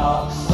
dark.